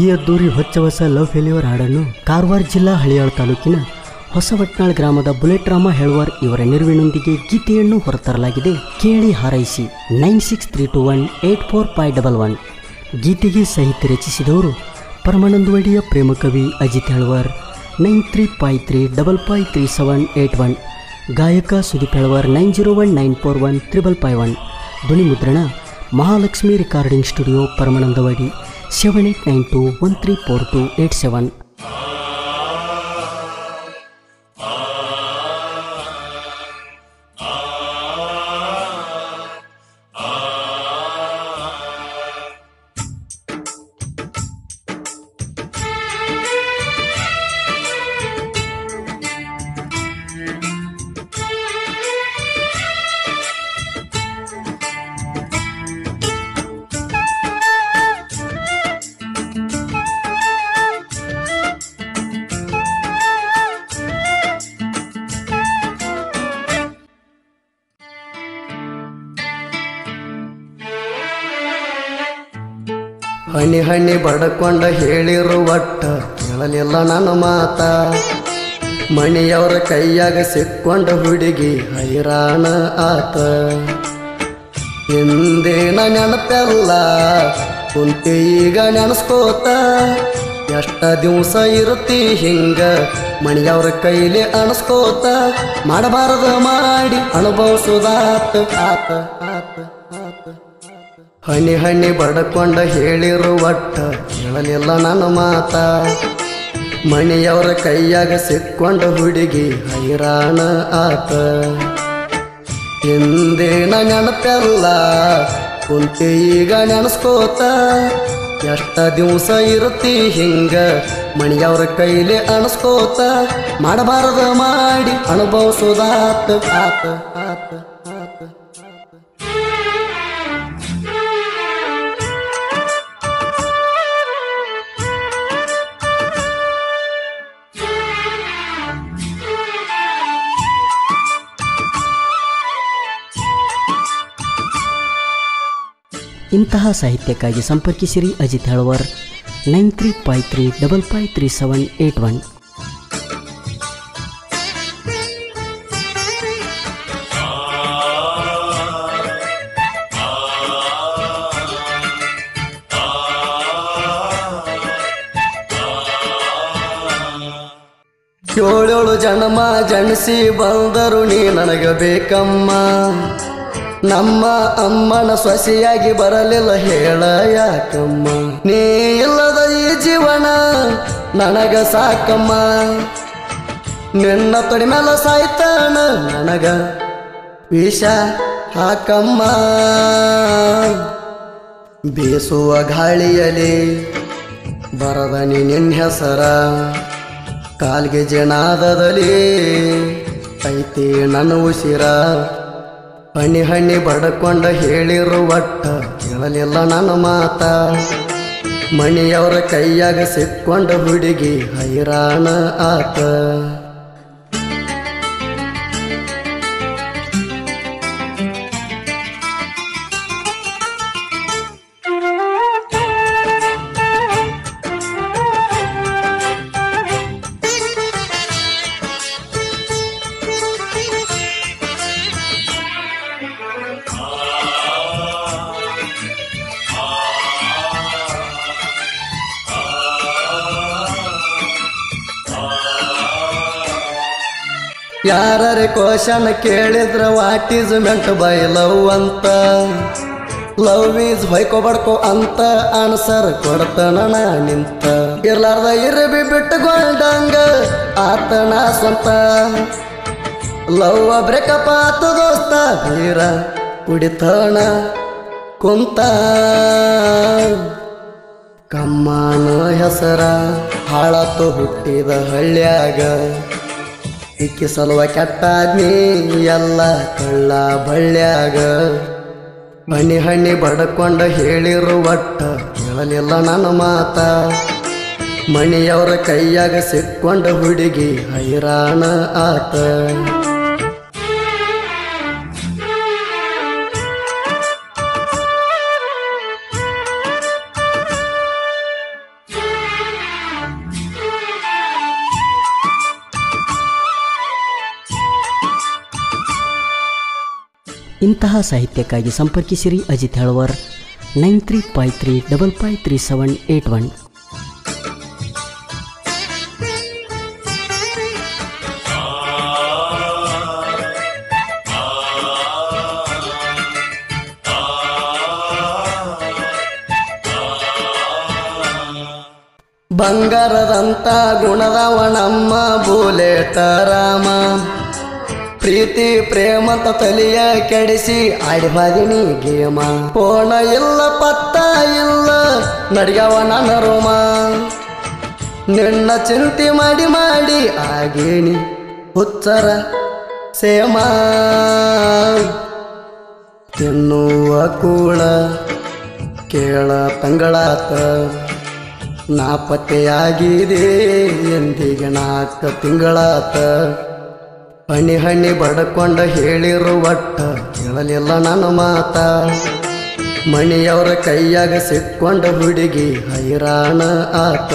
ಈ ಅದ್ದೂರಿ ಹೊಚ್ಚ ಹೊಸ ಲವ್ ಫೇಲ್ಯೂರ್ ಹಾಡನ್ನು ಕಾರವಾರ ಜಿಲ್ಲಾ ಹಳಿಯಾಳ ತಾಲೂಕಿನ ಹೊಸವಟ್ನಾಳ್ ಗ್ರಾಮದ ಬುಲೆಟ್ ರಾಮ ಹೆಳ್ವಾರ್ ಇವರ ನೆರವಿನೊಂದಿಗೆ ಗೀತೆಯನ್ನು ಹೊರತರಲಾಗಿದೆ. ಕೇಳಿ ಹಾರೈಸಿ nine six three two one eight four five double one. ಗೀತೆಗೆ ಸಾಹಿತ್ಯ ರಚಿಸಿದವರು ಪರಮಾನಂದವಾಡಿಯ ಪ್ರೇಮಕವಿ Ajit Helwar. Nine three five three double five three seven eight one. ಗಾಯಕ Sudeep Helwar nine zero one nine four one triple five one. ಧ್ವನಿ ಮುದ್ರಣ Mahalakshmi recording studio Paramanandawadi seven eight nine two one three four two eight seven ಹಣ್ಣಿ ಹಣಿ ಬಡ್ಕೊಂಡ ಹೇಳಿರು ಒಟ್ಟ ಕೇಳಲಿಲ್ಲ ನನ್ನ ಮಾತ. ಮಣಿಯವರ ಕೈಯಾಗ ಸಿಕ್ಕೊಂಡ ಹುಡುಗಿ ಹೈರಾಣ ಆತ. ಎಂದೇನ ನೆನಪೆಲ್ಲ ಕುಂತಿ ಈಗ ನೆನಸ್ಕೋತ. ಎಷ್ಟ ದಿವಸ ಇರುತ್ತಿ ಹಿಂಗ ಮಣಿಯವ್ರ ಕೈಲಿ ಅಣಸ್ಕೋತ. ಮಾಡಬಾರದು ಮಾಡಿ ಅನುಭವಿಸುದಾತ, ಆತ ಆತ. ಆತ ಹಣ್ಣಿ ಹಣ್ಣಿ ಬಡ್ಕೊಂಡ ಹೇಳಿರು ಒಟ್ಟ ಹೇಳಲಿಲ್ಲ ನನ್ನ ಮಾತ. ಮಣಿಯವರ ಕೈಯಾಗ ಸಿಕ್ಕೊಂಡ ಹುಡುಗಿ ಹೈರಾಣ ಆತ. ಹಿಂದಿನ ನೆನಪೆಲ್ಲ ಕುಂತಿ ಈಗ ನೆನಸ್ಕೋತ. ಎಷ್ಟ ದಿವಸ ಇರುತ್ತಿ ಹಿಂಗ ಮಣಿಯವ್ರ ಕೈಲಿ ಅಣಸ್ಕೋತ. ಮಾಡಬಾರದು ಮಾಡಿ ಅನುಭವಿಸೋದಾತ, ಆತ ಆತ. ಇಂತಹ ಸಾಹಿತ್ಯಕ್ಕಾಗಿ ಸಂಪರ್ಕಿಸಿರಿ Ajit Helwar, nine three five three double five three seven eight one. ಏಳೇಳು ಜನಮ ಜನಿಸಿ ಬಂದರು ನೀ ನನಗ ಬೇಕಮ್ಮ. ನಮ್ಮ ಅಮ್ಮನ ಸೊಸೆಯಾಗಿ ಬರಲಿಲ್ಲ, ಹೇಳ ಯಾಕಮ್ಮ? ನೀ ಇಲ್ಲದ ಈ ಜೀವನ ನನಗ ಸಾಕಮ್ಮ. ನಿನ್ನ ತೊಡಿ ಮೇಲೆ ಸಾಯ್ತಾನ ನನಗ ವಿಷ ಹಾಕಮ್ಮ. ಬೀಸುವ ಗಾಳಿಯಲ್ಲಿ ಬರದನಿ ನಿನ್ನ ಹೆಸರ. ಕಾಲ್ಗೆ ಜನಾದದಲ್ಲಿ ಐತಿ ನನ್ನ ಉಸಿರ. ಹಣ್ಣಿ ಹಣ್ಣಿ ಬಡ್ಕೊಂಡ ಹೇಳಿರು ಒಟ್ಟ ಕೇಳಲಿಲ್ಲ ನನ್ನ ಮಾತ. ಮಣಿಯವರ ಕೈಯಾಗ ಸಿಕ್ಕೊಂಡ ಹುಡುಗಿ ಹೈರಾಣ ಆತ. ಯಾರರೆ ಕ್ವಶನ್ ಕೇಳಿದ್ರ what is meant by love ಅಂತ. ಲವ್ ಈಸ್ ಬೈಕೋ ಬಡ್ಕೋ ಅಂತ ಆನ್ಸರ್ ಕೊಡ್ತಾನ ನಿಂತ. ಇರ್ಲಾರ್ದ ಇರಬಿ ಬಿಟ್ಟುಕೊಂಡಂಗ ಆತನ ಸ್ವಂತ. ಲವ್ ಬ್ರೇಕಪ್ ಆತ ದೋಸ್ತ ಬೀರ ಕುಡಿತಾಣ ಕುಂತ. ಕಮ್ಮನ ಹೆಸರ ಹಾಳತ್ತು ಹುಟ್ಟಿದ ಹಳ್ಳ್ಯಾಗ. ಇಕ್ಕಿ ಸಲುವ ಕೆಟ್ಟಾದ್ನಿ ಎಲ್ಲ ಕಳ್ಳ ಬಳ್ಳ್ಯಾಗ. ಹಣ್ಣಿ ಹಣ್ಣಿ ಬಡ್ಕೊಂಡ ಹೇಳಿರು ಒಟ್ಟ ಕೇಳಲಿಲ್ಲ ನನ್ನ ಮಾತ. ಮಣಿಯವರ ಕೈಯಾಗ ಸಿಕ್ಕೊಂಡ ಹುಡುಗಿ ಹೈರಾಣ ಆತ. ಇಂತಹ ಸಾಹಿತ್ಯಕ್ಕಾಗಿ ಸಂಪರ್ಕಿಸಿರಿ Ajit Helwar. Nine three five three double five three seven eight one. ಬಂಗಾರದಂತ ಗುಣದವಣಮ್ಮ ಬುಲೆಟ ರಾಮ. ಪ್ರೀತಿ ಪ್ರೇಮಂತ ತಲೆಯ ಕೆಡಿಸಿ ಆಡಿಬಾದಿನಿ ಗೇಮ. ಪೋಣ ಇಲ್ಲ, ಪತ್ತ ಇಲ್ಲ, ನಡಿಯವ ನನ್ನ ರೋಮ. ನಿನ್ನ ಚಿಂತೆ ಮಾಡಿ ಮಾಡಿ ಆಗೇನಿ ಹುಚ್ಚರ ಸೇಮ. ತಿನ್ನುವ ಕೂಳ ಕೇಳ ತಂಗಳಾತ ನಾಪತ್ತೆಯಾಗಿದೆ ಎಂದಿಗೆ ನಾಲ್ಕು ತಿಂಗಳಾತ. ಹಣ್ಣಿ ಹಣಿ ಬಡ್ಕೊಂಡ ಹೇಳಿರು ಕೇಳಲಿಲ್ಲ ನನ್ನ ಮಾತ. ಮಣಿಯವರ ಕೈಯಾಗ ಸಿಕ್ಕೊಂಡ ಹುಡುಗಿ ಹೈರಾಣ ಆತ.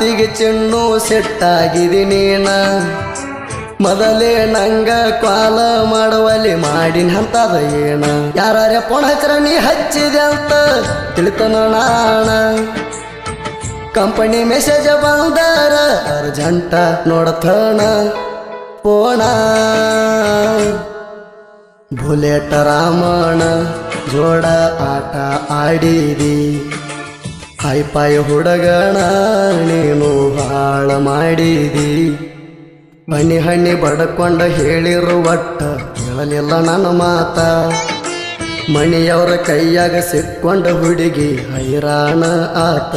ಮಾತಿಗೆ ಚೆಣ್ಣು ಸೆಟ್ಟಾಗಿದೆ ನೀನ. ಮೊದಲೇ ನಂಗ ಕಾಲ ಮಾಡುವಲ್ಲಿ ಮಾಡಿನ ಅಂತದ ಏನ. ಯಾರ ಪೊಣ ಹಚ್ರ ನೀ ಹಚ್ಚಿದೆ ಅಂತ ತಿಳಿತನ ನಾಣ ಕಂಪನಿ ಮೆಸೇಜ್ ಬಂದಾರ, ಅರ್ಜಂಟ ನೋಡತಣ ಪೋಣ ಬುಲೆಟ್ ರಾಮಣ ಜೋಡ ಆಟ ಆಡಿದಿ. ಹೈಪಾಯ್ ಹುಡುಗಣ, ನೀನು ಹಾಳ ಮಾಡಿದಿ. ಹಣ್ಣಿ ಹಣ್ಣಿ ಬಡ್ಕೊಂಡ ಹೇಳಿರು ಒಟ್ಟ, ಹೇಳಲಿಲ್ಲ ನನ್ನ ಮಾತ. ಮಣಿಯವರ ಕೈಯಾಗ ಸಿಕ್ಕೊಂಡ ಹುಡುಗಿ ಹೈರಾಣ ಆತ.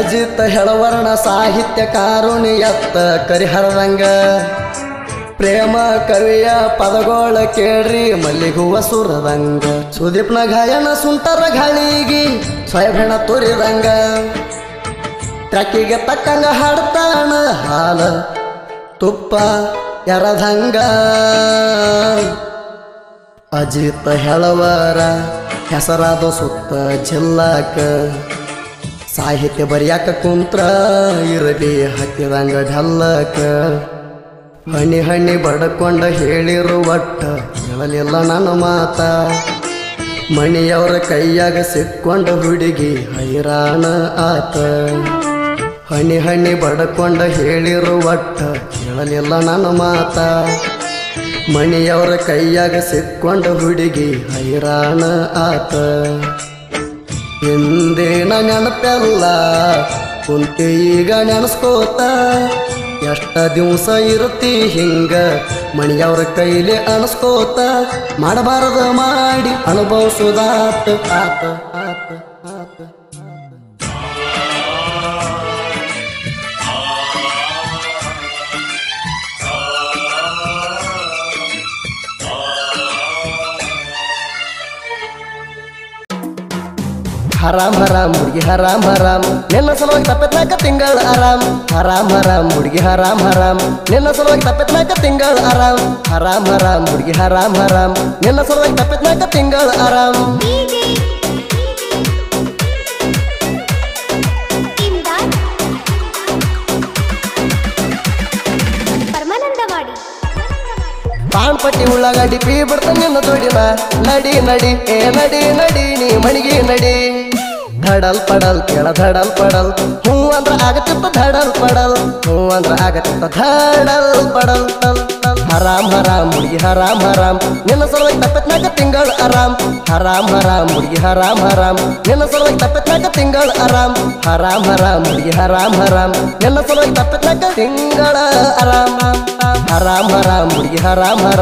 ಅಜಿತ್ ಹೆಳವರ್ಣ ಸಾಹಿತ್ಯ ಕಾರುಣಿ ಎತ್ತ ಕರಿಹರದಂಗ ಪ್ರೇಮ ಕವಿಯ ಪದಗೋಳ ಕೇಳ್ರಿ ಮಲ್ಲಿಗುವ ಸುರದಂಗ ಸುದೀಪ್ನ ಗಾಯನ ಸುಂಟರ ಗಾಳಿಗಿ ಸ್ವಯಭೆಣ ತುರಿದಂಗ ಟ್ರಕ್ಕಿಗೆ ತಕ್ಕಂಗ ಹಾಡ್ತಾಣ ಹಾಲ, ತುಪ್ಪ ಎರದಂಗ ಅಜಿತ್ ಹೆಳವರ ಹೆಸರಾದ ಸುತ್ತ ಜಿಲ್ಲಾಕ ಸಾಹಿತ್ಯ ಬರೆಯಾಕ ಕುಂತ್ರ ಇರಲಿ, ಹತ್ತಿದಂಗ ಢಲ್ಲಕ. ಹಣಿ ಹಣ್ಣಿ ಬಡ್ಕೊಂಡ ಹೇಳಿರು ಒಟ್ಟ, ಹೇಳಲಿಲ್ಲ ನನ್ನ ಮಾತ. ಮಣಿಯವರ ಕೈಯಾಗ ಸಿಕ್ಕೊಂಡ ಹುಡುಗಿ ಹೈರಾಣ ಆತ. ಹಣಿ ಹಣ್ಣಿ ಬಡ್ಕೊಂಡ ಹೇಳಿರು ಒಟ್ಟ, ಹೇಳಲಿಲ್ಲ ನನ್ನ ಮಾತ. ಮಣಿಯವರ ಕೈಯಾಗ ಸಿಕ್ಕೊಂಡ ಹುಡುಗಿ ಹೈರಾಣ ಆತ. ಹಿಂದೇನ ನೆನಪೆಲ್ಲ ಕುಂತಿ ಈಗ ನೆನಸ್ಕೋತ. ಎಷ್ಟ ದಿವಸ ಇರುತ್ತಿ ಹಿಂಗ ಮಣಿಯವ್ರ ಕೈಲಿ ಅನಸ್ಕೋತ. ಮಾಡಬಾರದು ಮಾಡಿ ಅನುಭವಿಸೋದಾತ ಆತ. ಹರಾಮ್ ಹರಾಮ್, ಹುಡುಗಿ ಹರಾಮ್ ಹರಾಮ್. ನಿನ್ನ ಸಲುವಾಗಿ ತಪ್ಪತ್ನಾಕ ತಿಂಗಳ ಆರಾಮ್. ಹರಾಮ್ ಹರಾಮ್, ಹುಡುಗಿ ಹರಾಮ್ ಹರಾಮ್. ನಿನ್ನ ಸಲುವಾಗಿ ತಪ್ಪತ್ನಾಕ ತಿಂಗಳ ಆರಾಮ್. ಹರಾಮ್ ಹರಾಮ್, ಹುಡುಗಿ ಹರಾಮ್ ಹರಾಮ್. ನಿನ್ನ ಸಲುವಾಗಿ ತಪ್ಪತ್ನಾಕ ತಿಂಗಳ ಆರಾಮ್. ಪಾಣ್ಪಟ್ಟಿ ಉಳ್ಳಾಗಡ್ಡಿ ಪೀ ಬಿಡ್ತ ನಿನ್ನ ನಡಿ ನಡಿ, ಏ ನಡಿ ನಡಿ, ನೀ ಮಣಿಗೆ ನಡಿ. ಧಡ ಧಡಲ್ ಪಡಲ್, ಕೆಳ ಧಡಲ್ ಪಡಲ್. ಹೂ ಅಂದ್ರ ಆಗತ್ತಿತ್ತ ಧಡಲ್ ಪಡಲ್. ಹೂ ಅಂದ್ರ ಆಗತ್ತಿತ್ತ ಧಡಲ್ ಪಡಲ್. ಹರಾಮ್ ಹರಾಮ್ ಹುಡುಗಿ ಹರಾಮ್ ಹರಾಮ್. ನಿನ್ನ ಸಲುವಾಗಿ ತಪ್ಪತ್ನಾಗ ತಿಂಗಳ ಆರಾಮ್. ಹರಾಮ್ ಹರಾಮ್ ಹುಡುಗಿ ಹರಾಮ್ ಹರಾಮ್. ನಿನ್ನ ಸಲುವಾಗಿ ತಪ್ಪತ್ನಾಗ ತಿಂಗಳ ಆರಾಮ್. ಹರಾಮ್ ಹರಾಮ್ ಹುಡುಗಿ ಹರಾಮ್ ಹರಾಮ್. ನಿನ್ನ ಸಲುವಾಗಿ ತಪ್ಪತ್ನಾಗ ತಿಂಗಳ ಆರಾಮ್. ಹರಾಮ್ ಹರಾಮ್ ಹುಡುಗಿ ಹರಾಮ್ ಹರಾಮ್.